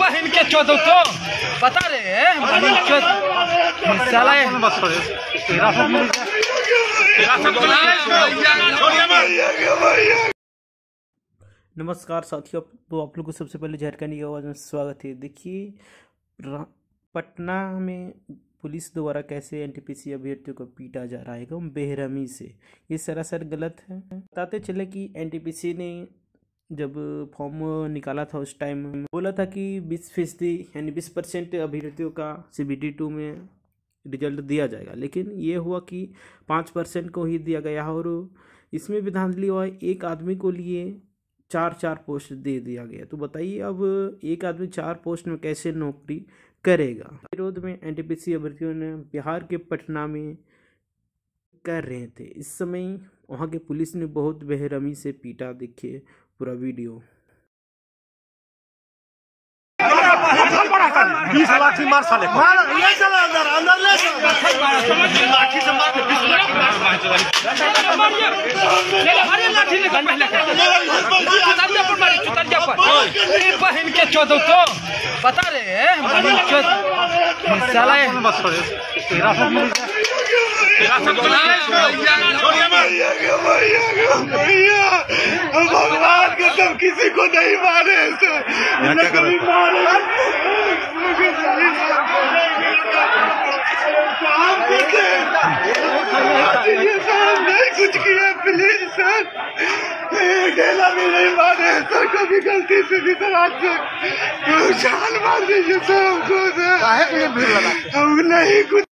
बहन के चौदह तो बता रहे साला नमस्कार साथियों तो आप लोग को सबसे पहले झारखंड की आवाज़ में स्वागत है। देखिए पटना में पुलिस द्वारा कैसे एनटीपीसी अभ्यर्थियों को पीटा जा रहा है बेरहमी से। ये सरासर गलत है। बताते चले कि एनटीपीसी ने जब फॉर्म निकाला था उस टाइम, बोला था कि बीस फ़ीसदी यानी बीस परसेंट अभ्यर्थियों का सी बी टी टू में रिज़ल्ट दिया जाएगा। लेकिन ये हुआ कि पाँच परसेंट को ही दिया गया और इसमें भी धांधली हुआ एक आदमी को लिए चार चार पोस्ट दे दिया गया। तो बताइए, अब एक आदमी चार पोस्ट में कैसे नौकरी करेगा? विरोध में एनटीपीसी अभ्यर्थियों ने बिहार के पटना में कर रहे थे। इस समय वहाँ के पुलिस ने बहुत बेहरमी से पीटा, देखिए। पूरा वीडियो बीस लाठी मार साले को। ले चलो अंदर अंदर ले लाठी से मार के बीस लाठी मार बहन के चौदह तो बता रहे तो है। सब किसी को नहीं मारे ऐसे। थे? काम करते नहीं कुछ किया प्लीज़ सर ये ढेला भी नहीं मारे सर कभी गलती से भी सर आज जान मार दीजिए सर हमको सर हम नहीं कुछ